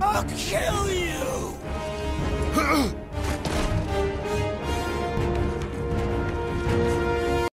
I'll kill you!